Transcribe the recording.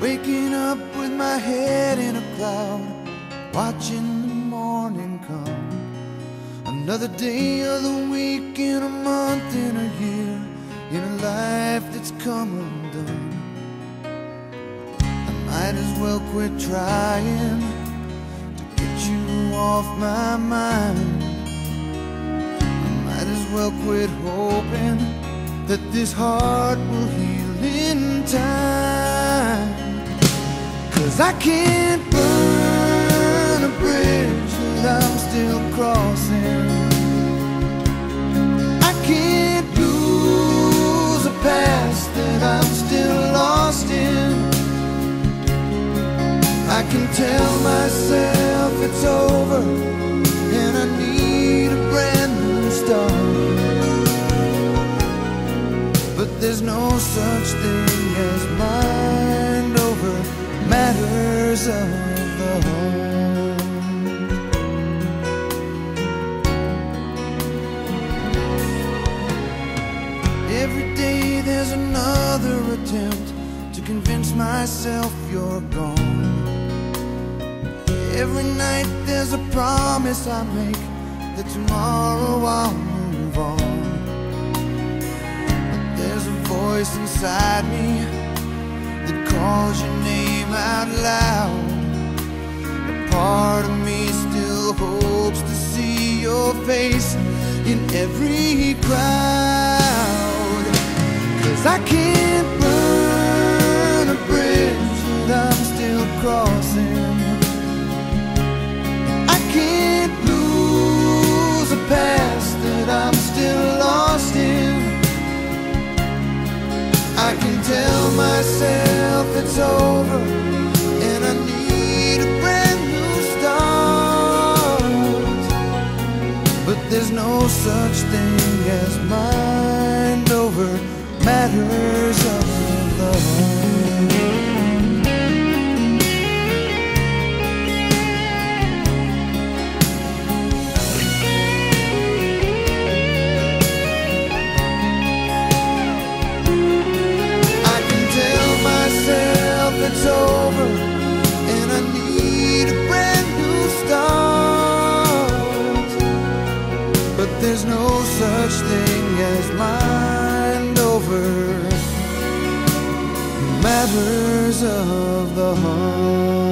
Waking up with my head in a cloud, watching the morning come. Another day of the week, in a month, in a year, in a life that's come undone. I might as well quit trying to get you off my mind. I might as well quit hoping that this heart will heal in time. Cause I can't burn a bridge that I'm still crossing. I can't lose a past that I'm still lost in. I can tell myself it's over and I need a brand new start. But there's no such thing as mind over matters of the heart. Every day there's another attempt to convince myself you're gone. Every night there's a promise I make that tomorrow I'll move on. But there's a voice inside me that calls your name out loud. A part of me still hopes to see your face in every crowd. Cause I can't burn a bridge that I'm still crossing. I can't lose a past that I'm still lost in. I can tell myself it's over and I need a brand new start. But there's no such thing as mind over matters of the heart.